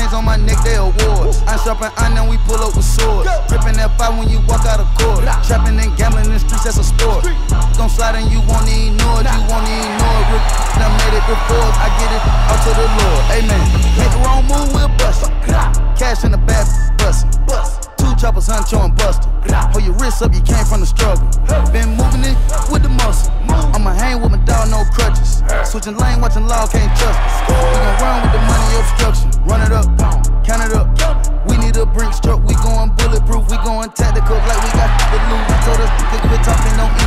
chains on my neck, they awards. I'm sharpin' iron, we pull up with swords. Drippin' that fire when you walk out of court. Trappin' and gambling in the streets, that's a sport. Don't slide and you won't even know it, you won't even know it. Rip, done made it before, I get it out to the Lord. Amen. Make the wrong move, we'll bust it. Cash in the bag, bustin'. Two choppers, huncho and buster. Hold your wrists up, you came from the struggle. Been moving it with the muscle. I'ma hang with my dog, no crutches. Switching lane, watching law, can't trust us. We gon' run we going bulletproof, we going tactical like we got the loot. I told us to quit talking, don't